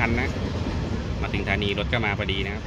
คันนะ มาถึงธานีรถก็มาพอดีนะครับ